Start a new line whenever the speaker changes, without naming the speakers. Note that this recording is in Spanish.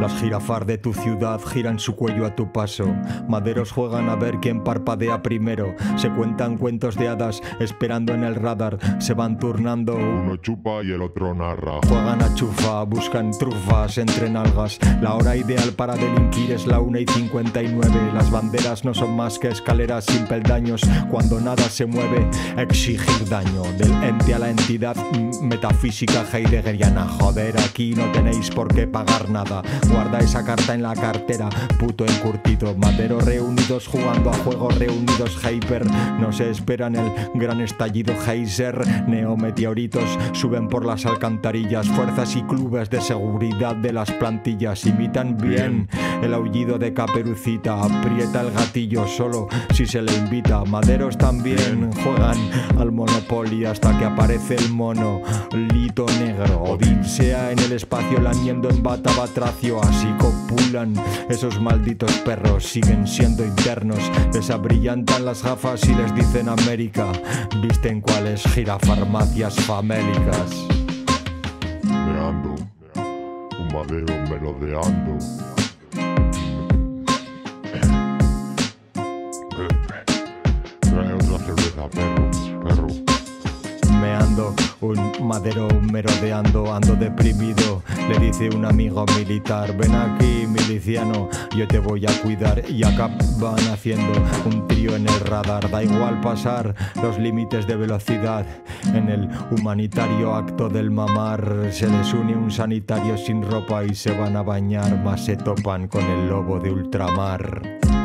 Las jirafas de tu ciudad giran su cuello a tu paso. Maderos juegan a ver quién parpadea primero. Se cuentan cuentos de hadas esperando en el radar. Se van turnando.
Uno chupa y el otro narra.
Juegan a chufa, buscan trufas entre nalgas. La hora ideal para delinquir es la 1 y 59. Las banderas no son más que escaleras sin peldaños. Cuando nada se mueve, exigir daño. Del ente a la entidad mm, metafísica heideggeriana. Joder, aquí no tenéis por qué pagar nada. Guarda esa carta en la cartera, puto encurtido. Madero reunidos jugando a juegos reunidos. Hyper, no se esperan el gran estallido Heiser. Neometeoritos suben por las alcantarillas. Fuerzas y clubes de seguridad de las plantillas imitan bien el aullido de caperucita. Aprieta el gatillo solo si se le invita. Maderos también juegan al Monopoly hasta que aparece el mono. Lito negro. Odisea en el espacio lamiendo en bata batracio. Así copulan esos malditos perros. Siguen siendo internos. Les abrillantan las gafas y les dicen América. Visten cuáles girafarmacias famélicas.
Un madero melodeando. Trae otra cerveza. Perro.
Un madero merodeando, ando deprimido. Le dice un amigo militar, ven aquí miliciano, yo te voy a cuidar. Y acaban haciendo un trío en el radar, da igual pasar los límites de velocidad. En el humanitario acto del mamar se les une un sanitario sin ropa y se van a bañar, más se topan con el lobo de ultramar.